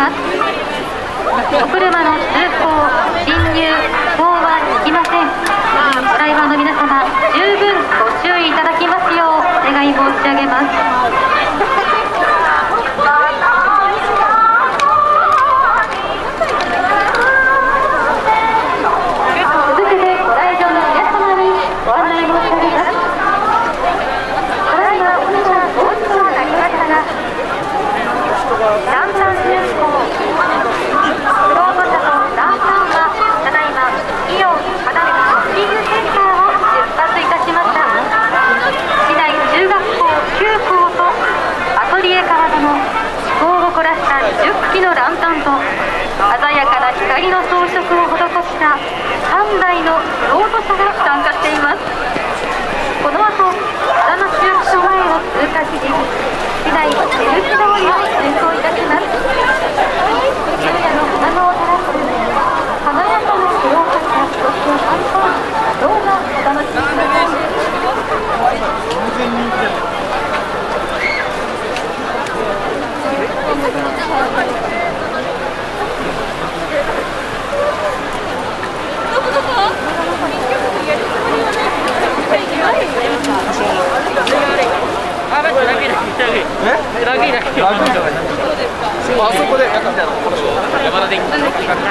ます。お車の通行進入等はできませんドライバーの皆様十分ご注意いただきますようお願い申し上げます。やかな光の装飾を施した3台のロート車が参加しています。この後北の中基所前を通過し市内の手抜き通りを巡行いたします。昼夜の花野を照らす華やかなフロート車そしてランタンどうぞお楽しみください。あそこで山田電機原田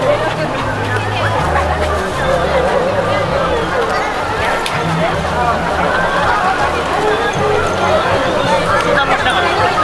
り子、青山新さん、原田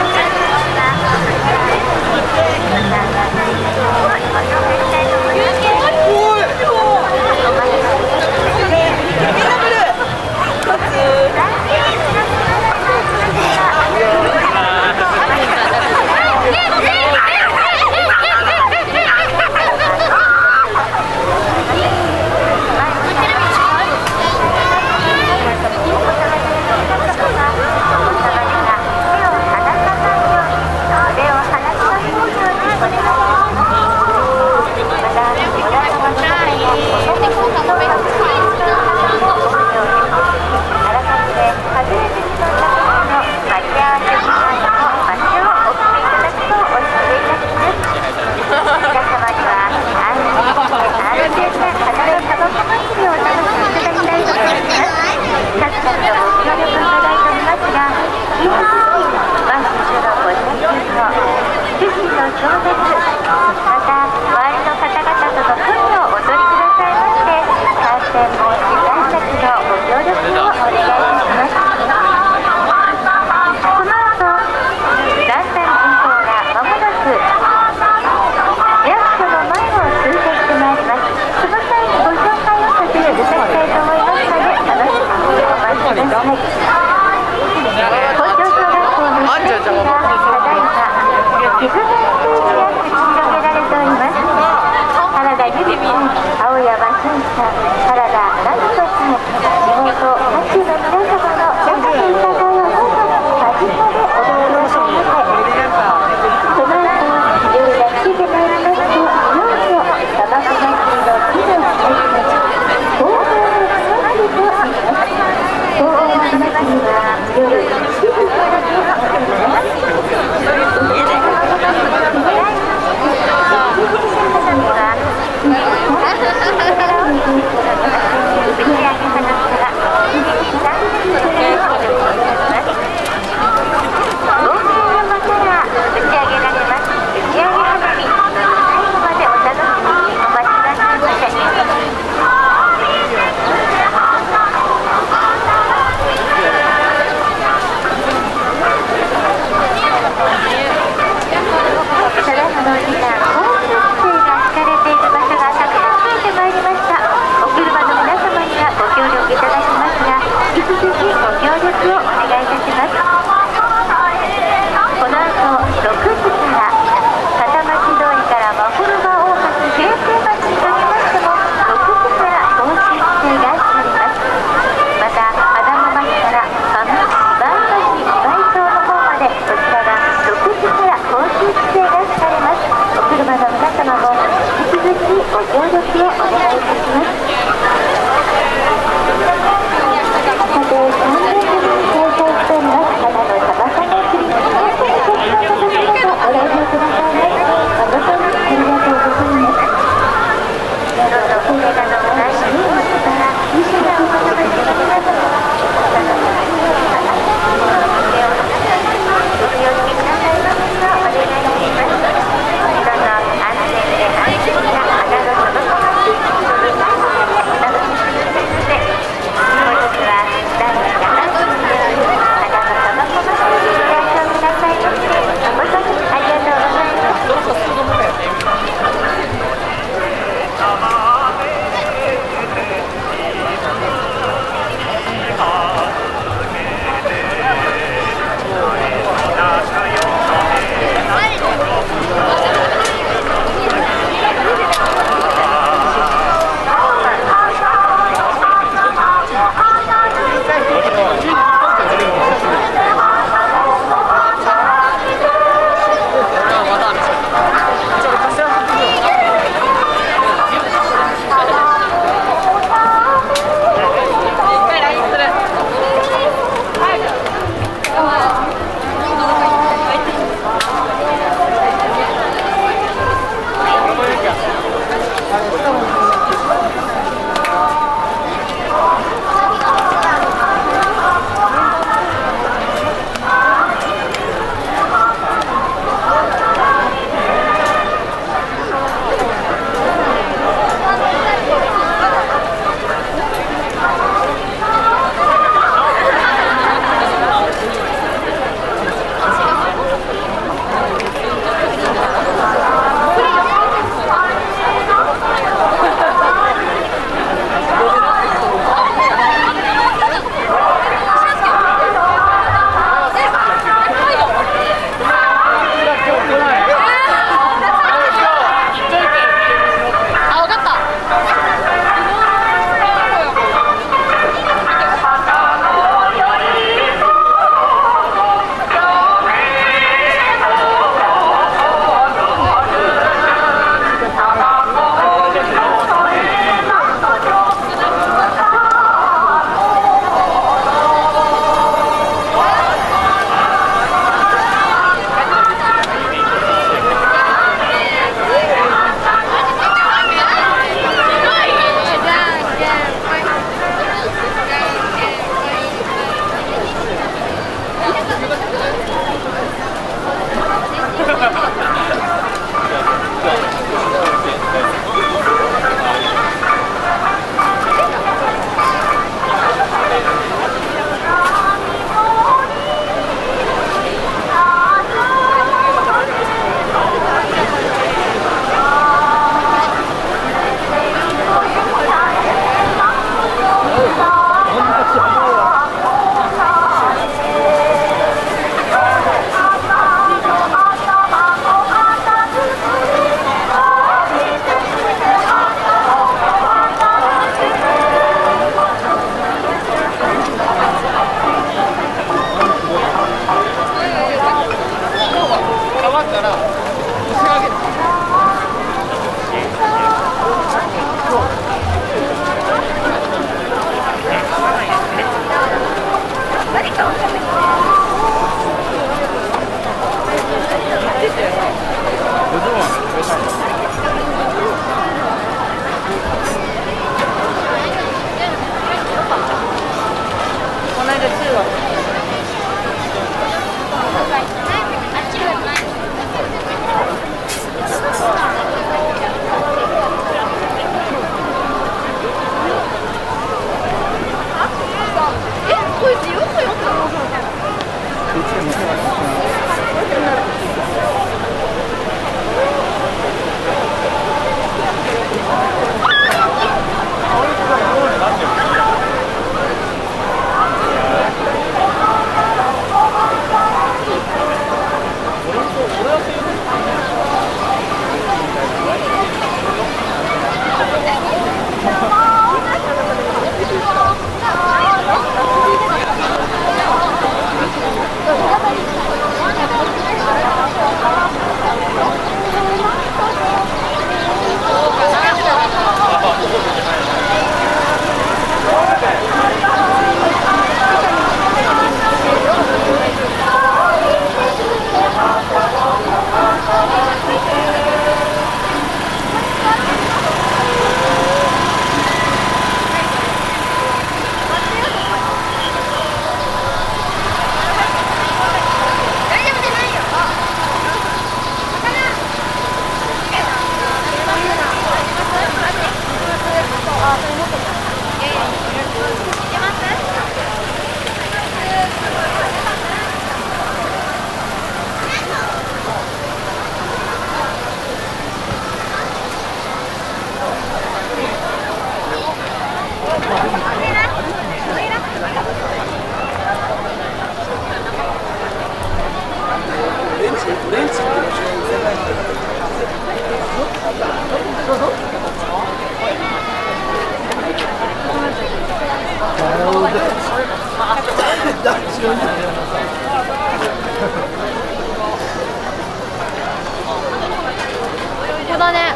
ここだね。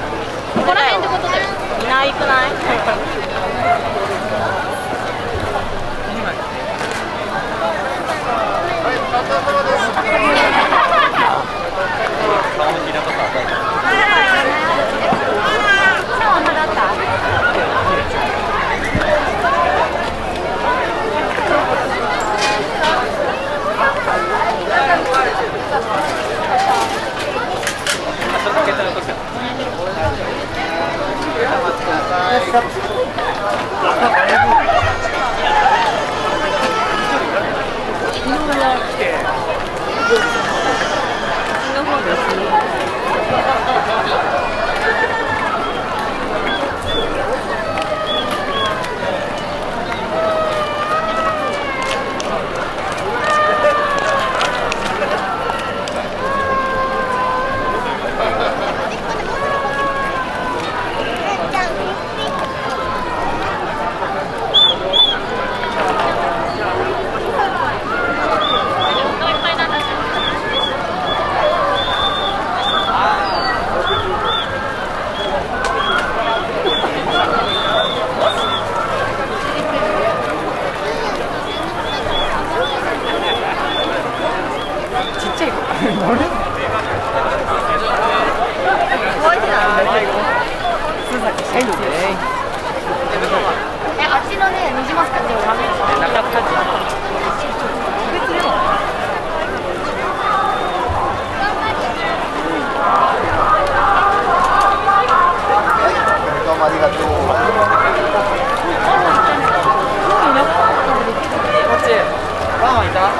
ここら辺ってことだよいないくない？Vai. えあっちのねニジマスカットを食べるどうもありがとう。ワンワンいた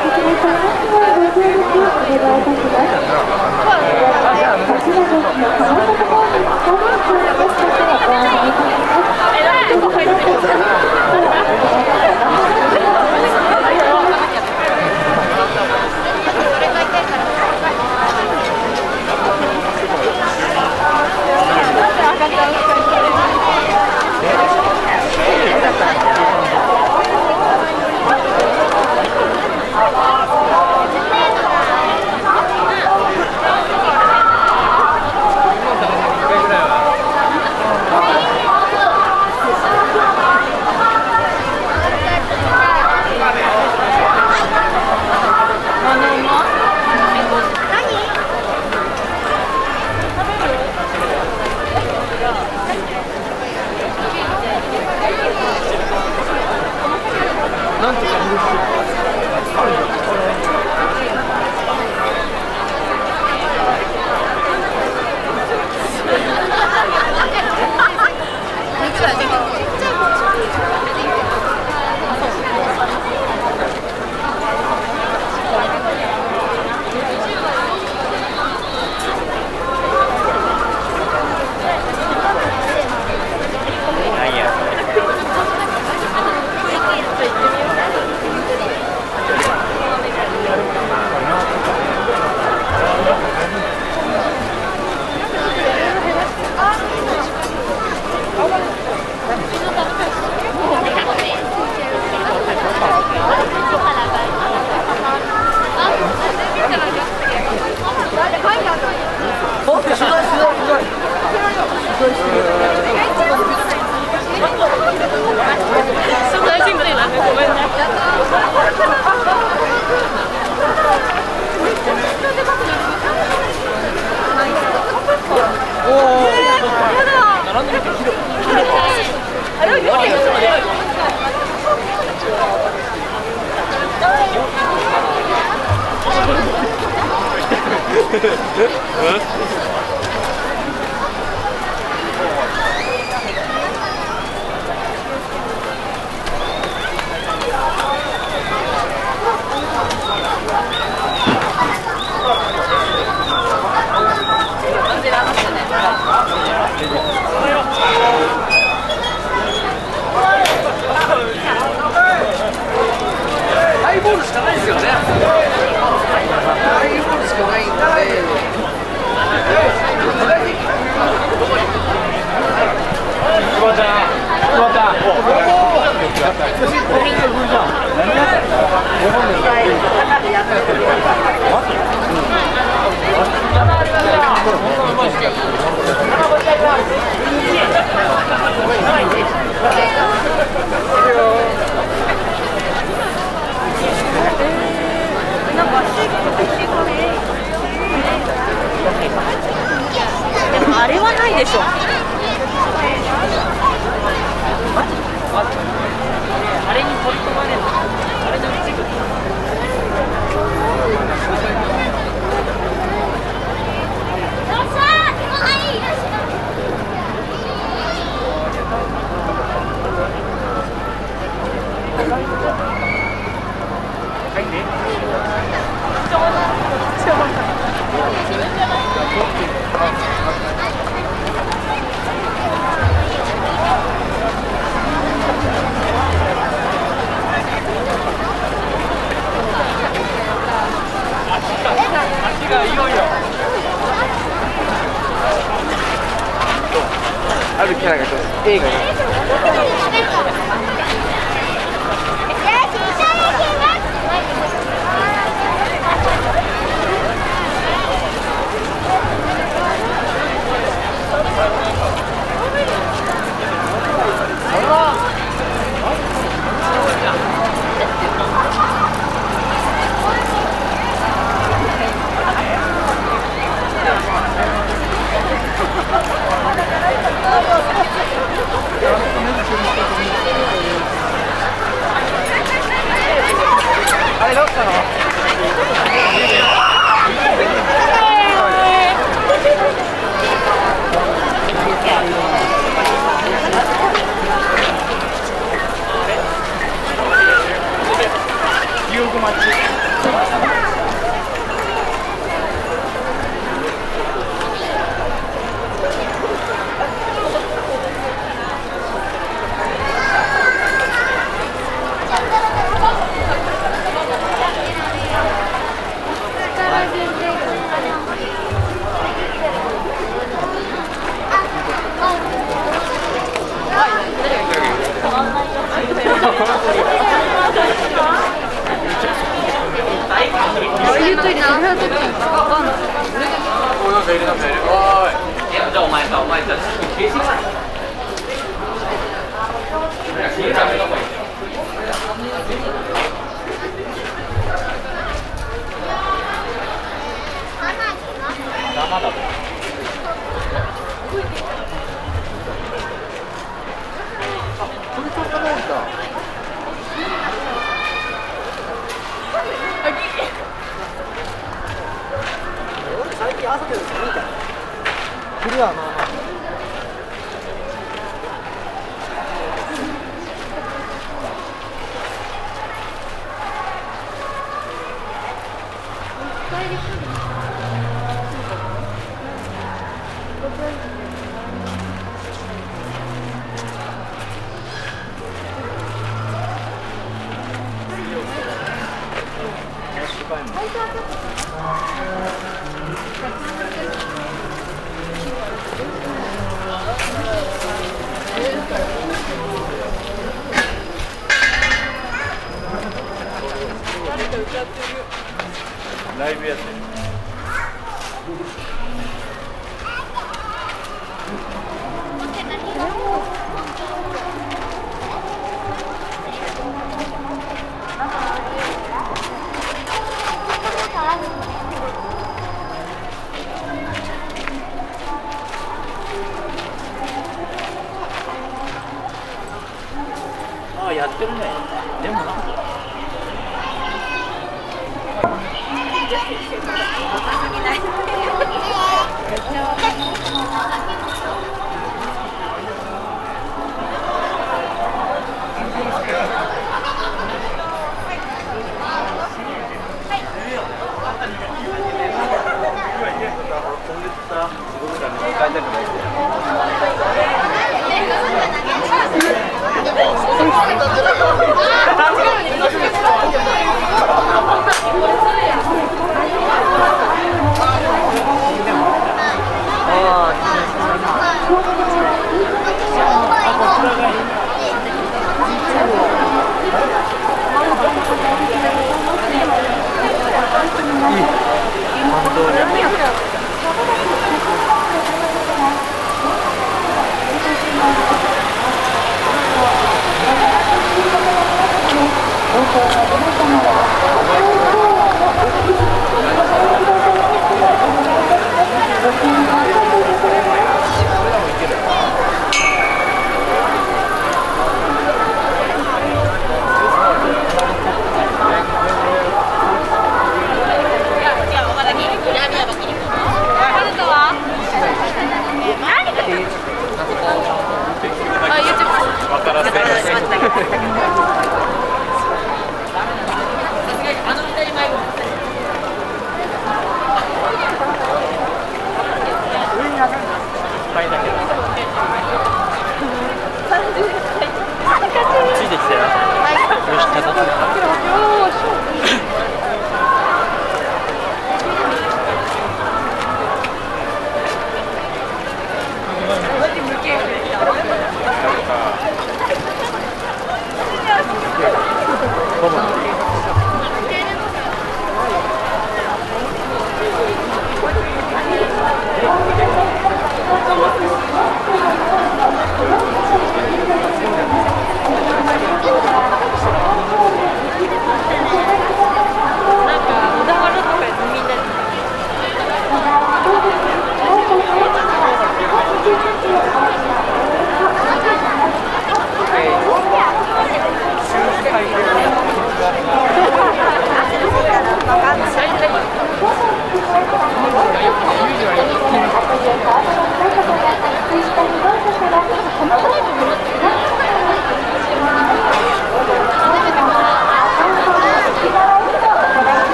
ちらの先には水のぼったりほっとけたりはしませんようご協力をお願いい。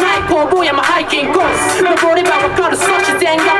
night cold boy, I'm a hiking ghost. Remember all about my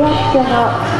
役所の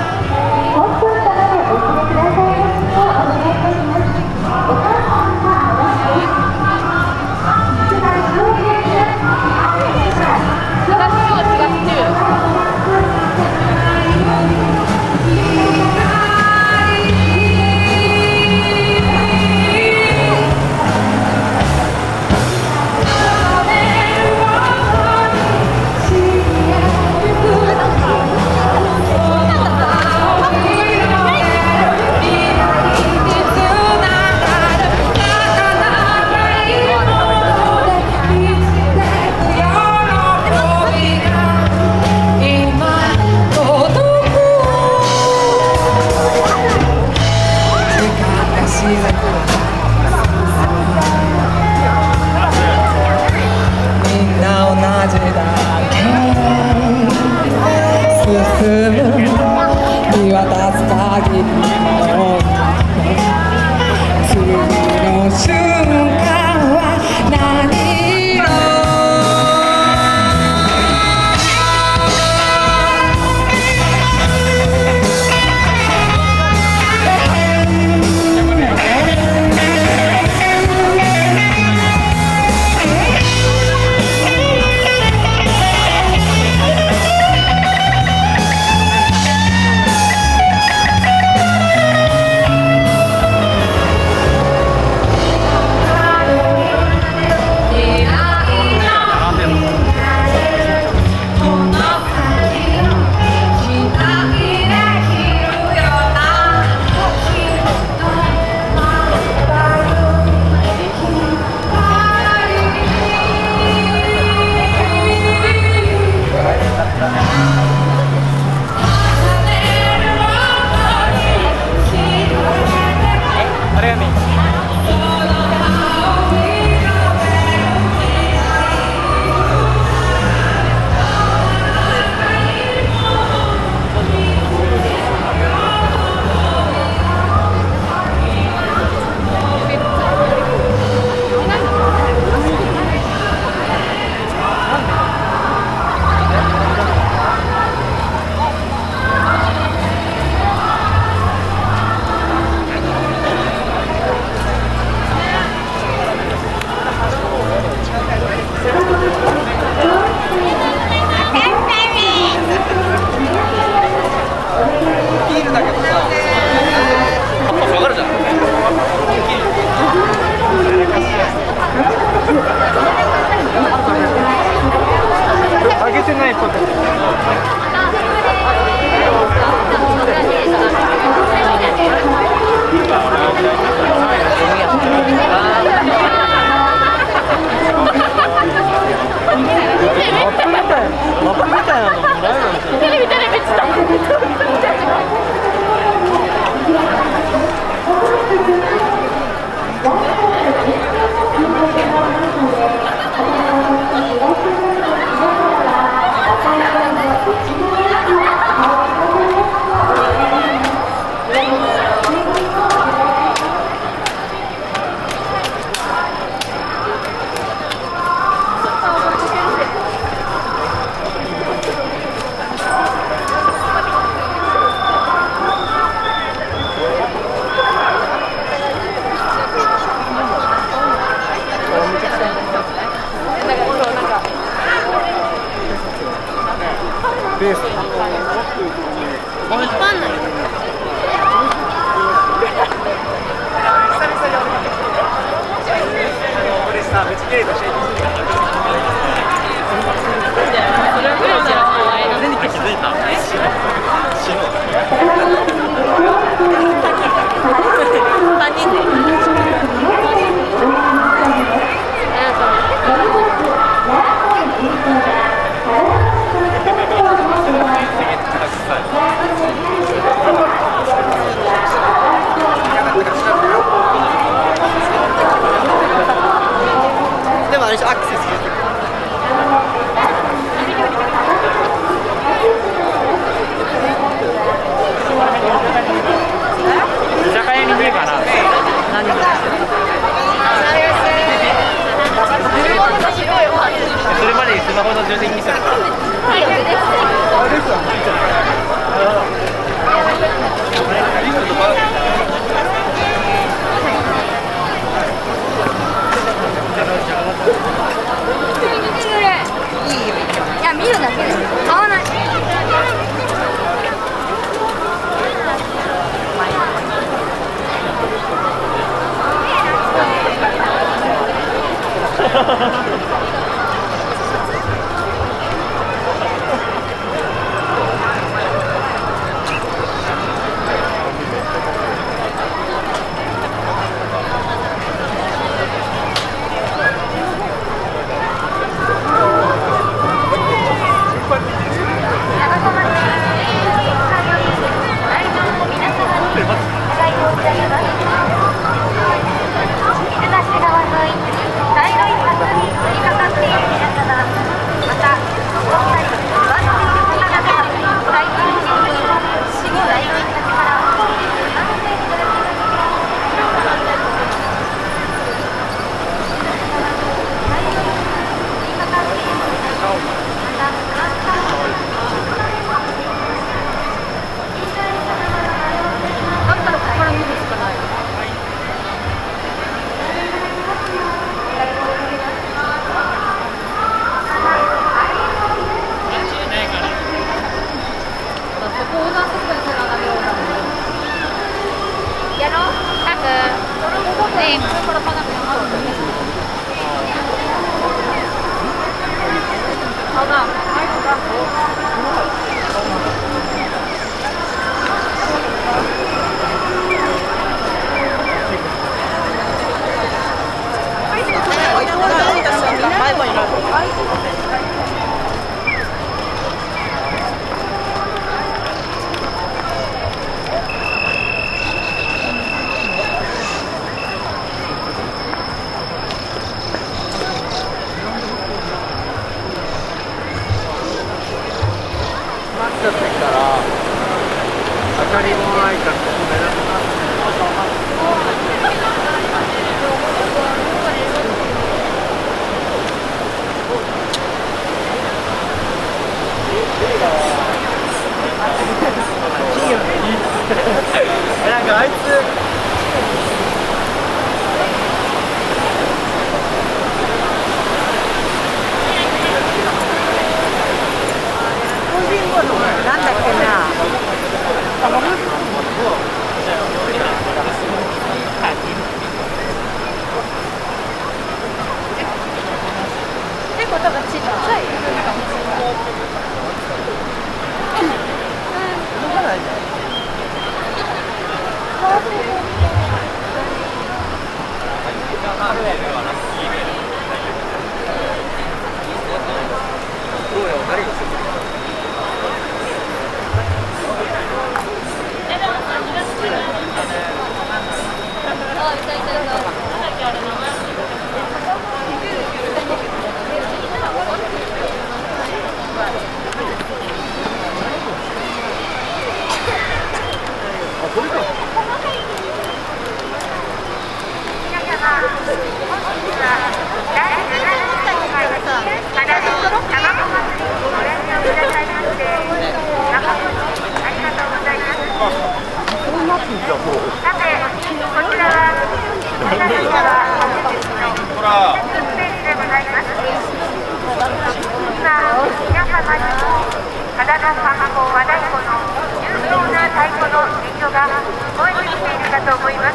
ます。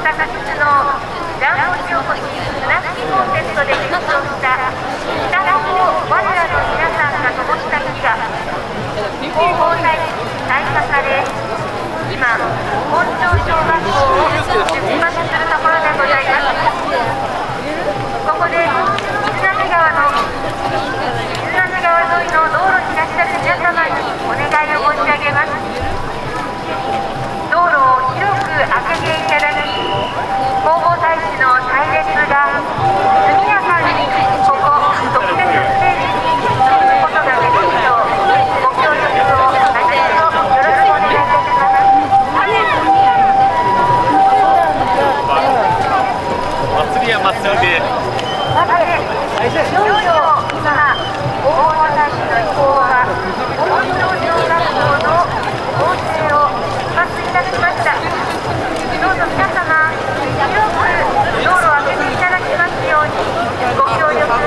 北勝のラウンジを船引きコンテストで優勝した北のを我らの皆さんが灯した日が広報隊に採火され今本町小学校を出発す。るところでございます。ここで水波川の水波川沿いの道路にいらっしゃる皆様にお願いを申し上げます。赤毛いでしし祭り祭りで。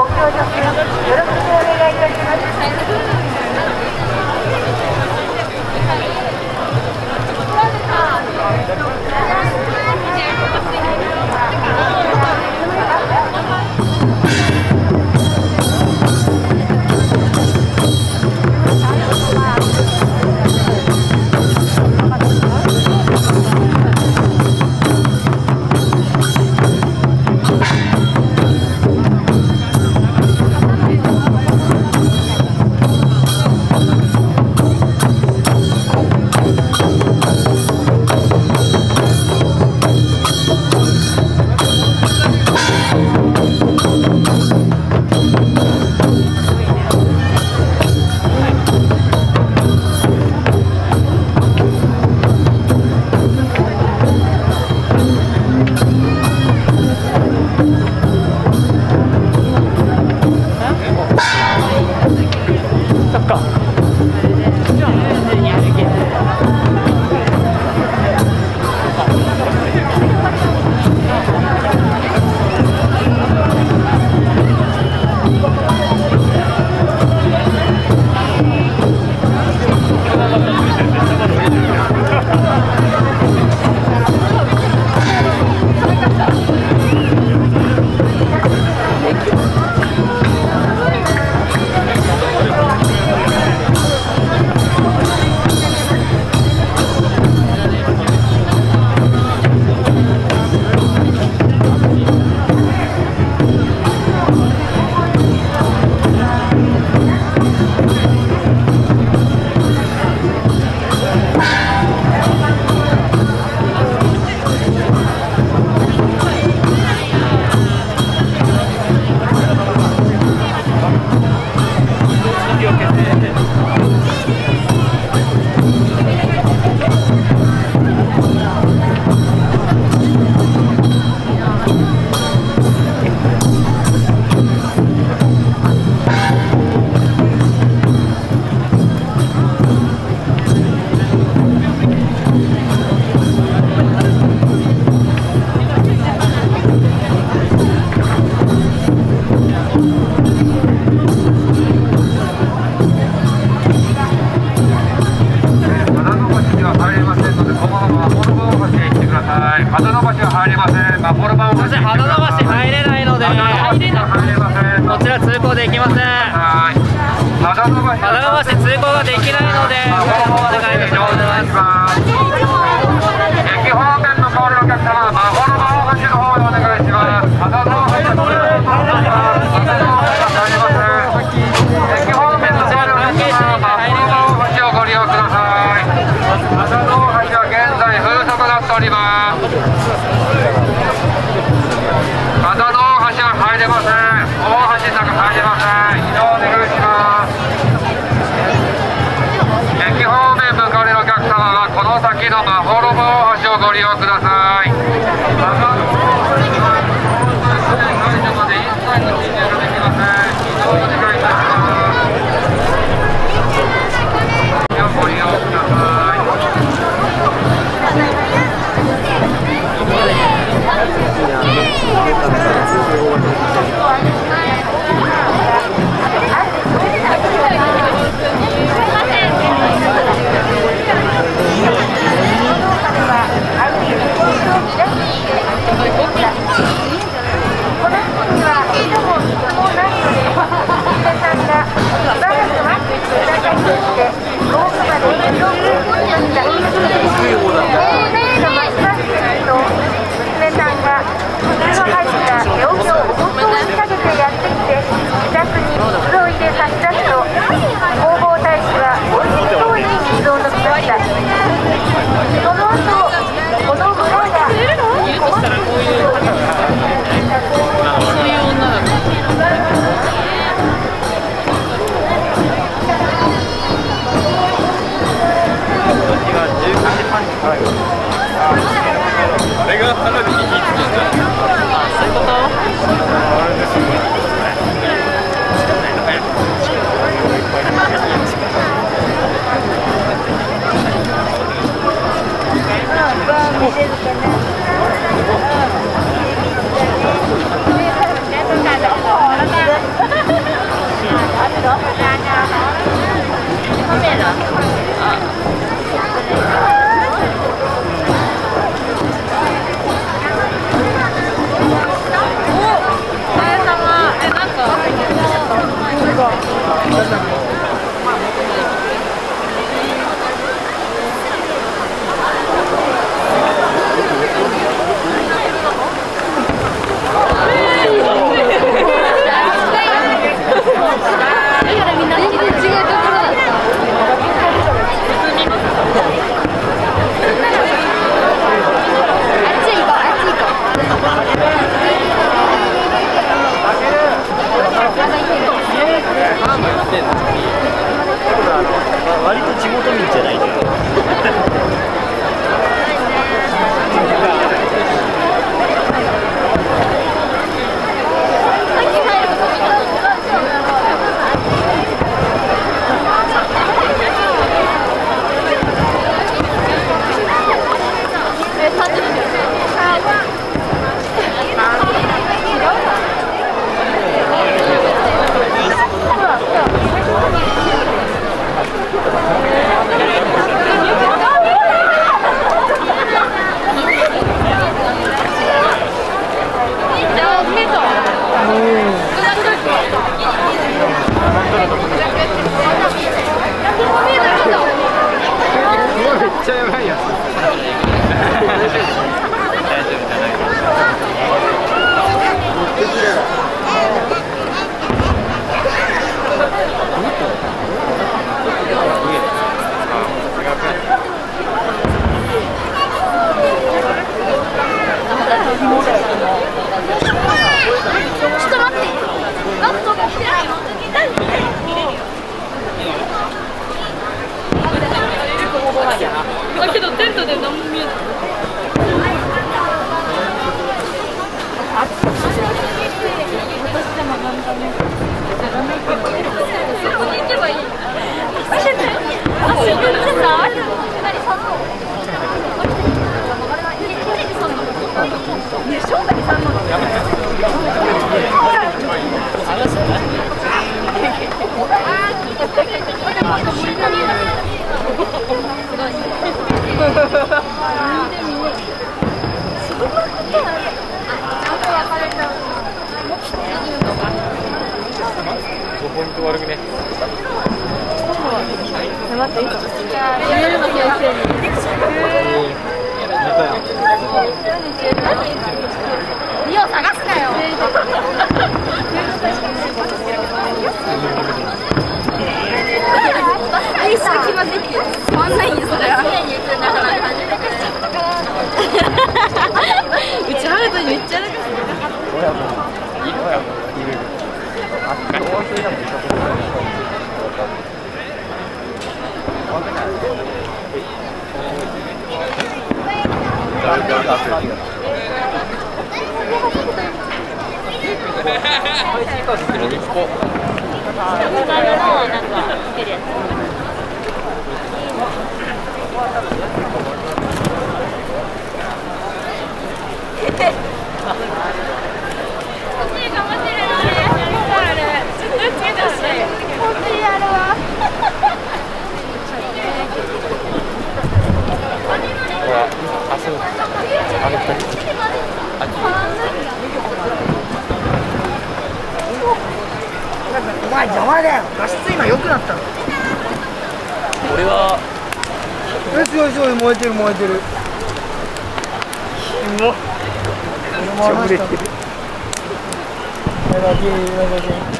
ご協力よろしくお願いいたします。んまあリオ探すなよいい人気ませんけどそんないいよそれはうちハルトにめっちゃなんかお前邪魔だよ。画質今良くなったの。俺は。よしよしよし燃えてる燃えてる。うわ俺も話した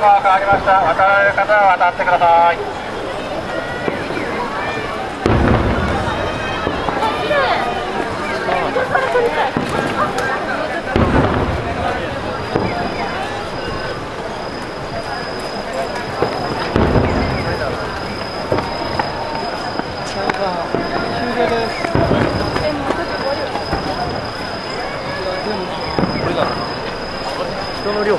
信号変わりました。渡る方は渡ってください。人の量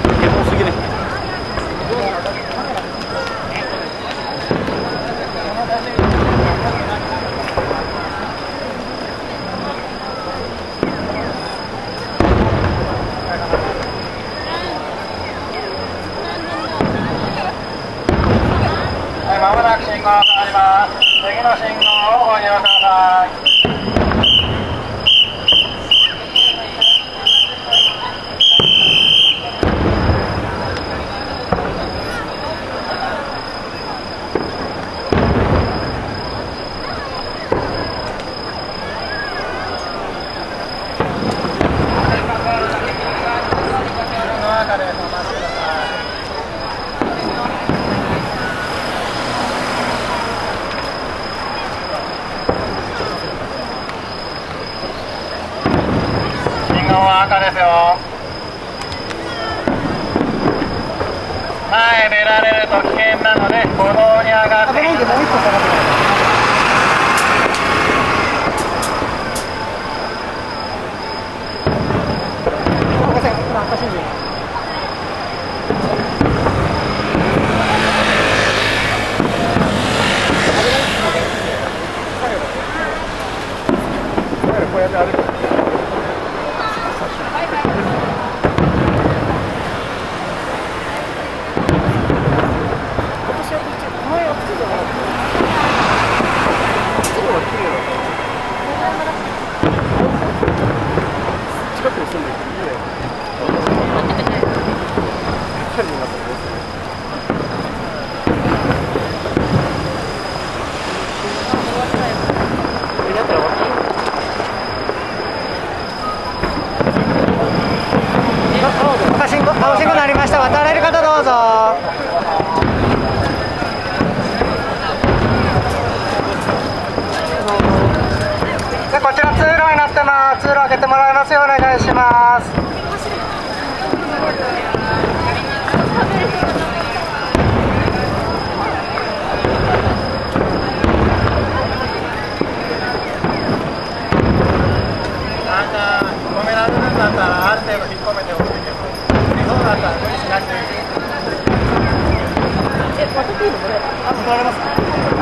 なので歩道に上がって。られますか